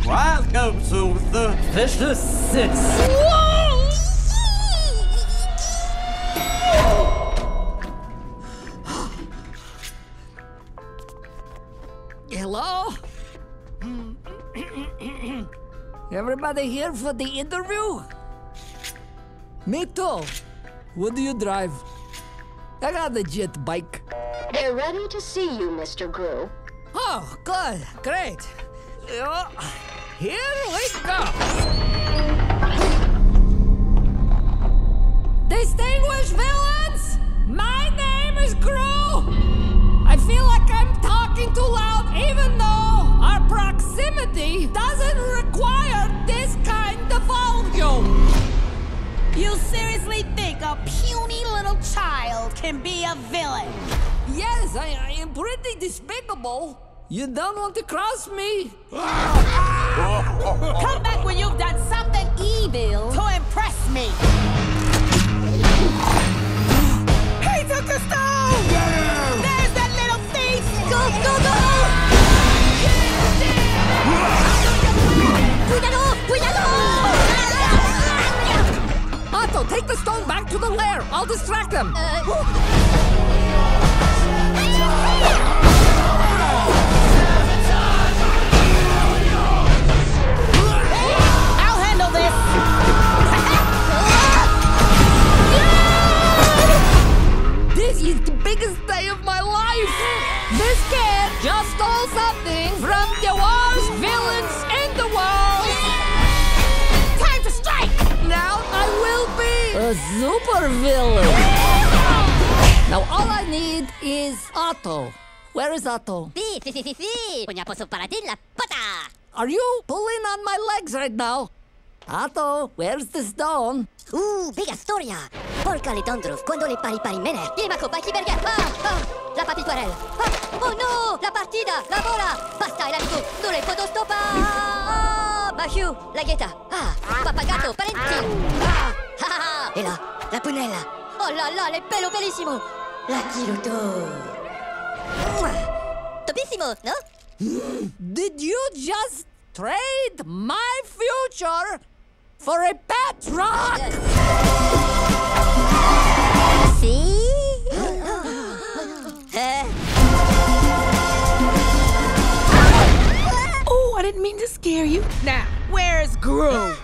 Zepsuth. Vicious six. Hello? Everybody here for the interview? Me too. What do you drive? I got a jet bike. They're ready to see you, Mr. Gru. Oh, good. Great. Uh, Here we go. Distinguished villains, my name is Gru. I feel like I'm talking too loud, even though our proximity doesn't require this kind of volume. You seriously think a puny little child can be a villain? Yes, I, I am pretty despicable. You don't want to cross me? Come back when you've done something evil to impress me. He took the stone! There's that little thief! Go, go, go! Otto, take the stone back to the lair. I'll distract them. Uh, I'll This is the biggest day of my life. This kid just stole something from the worst villains in the world. Time to strike! Now I will be a super villain. Now all I need is Otto. Where is Otto? Sí, sí, sí, sí, sí. Punya poso para ti la pata. Are you pulling on my legs right now? Otto, where's the stone? Uh, big storia. Porca le quando le pari pari mene. Il maco paki berger. Ah, ah, la papituarelle. Ah, oh no, la partida, la bola. Basta el amico, non le posso stoppare. Ah, Bahiu, la ghetta. Ah, papagato, parenti. Ah, ah, ah. E là, la punella. Oh là là, le pelo bellissimo. La chiloto. Topissimo, no? Did you just trade my future for a bat rock! See? oh, I didn't mean to scare you. Now, where's Gru?